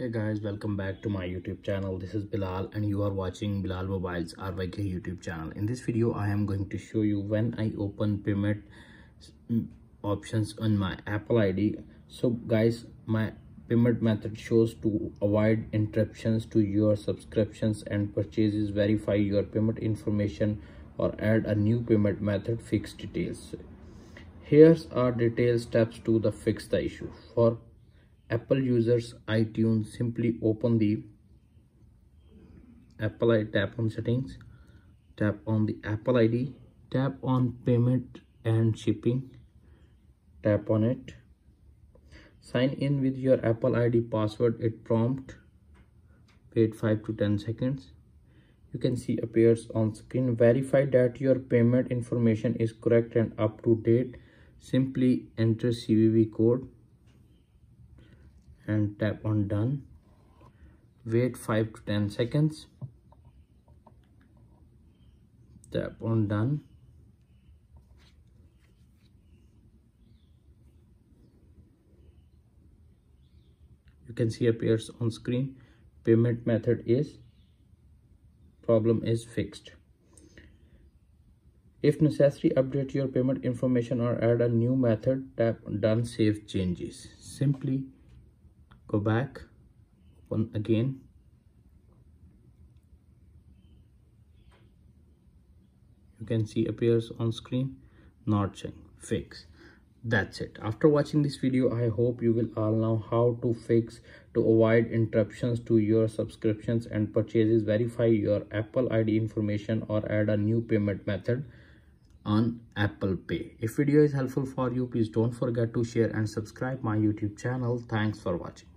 hey guys welcome back to my youtube channel. This is bilal and you are watching bilal mobiles ryk youtube channel. In this video i am going to show you when i open payment options on my apple id so guys my payment method shows to avoid interruptions to your subscriptions and purchases verify your payment information or add a new payment method fix details. Here's our detailed steps to the fix the issue. For Apple users iTunes simply open the Apple ID tap on settings tap on the Apple ID tap on payment and shipping tap on it. Sign in with your Apple ID password it prompt wait 5 to 10 seconds. You can see appears on screen. Verify that your payment information is correct and up to date. Simply enter CVV code and tap on done. Wait 5 to 10 seconds. Tap on done. You can see appears on screen. Payment method is problem is fixed. If necessary update your payment information or add a new method. Tap done save changes. Simply go back one again you can see appears on screen not showing fix that's it after watching this video i hope you will all know how to fix to avoid interruptions to your subscriptions and purchases verify your apple id information or add a new payment method on Apple Pay. If video is helpful for you, please don't forget to share and subscribe my YouTube channel. Thanks for watching.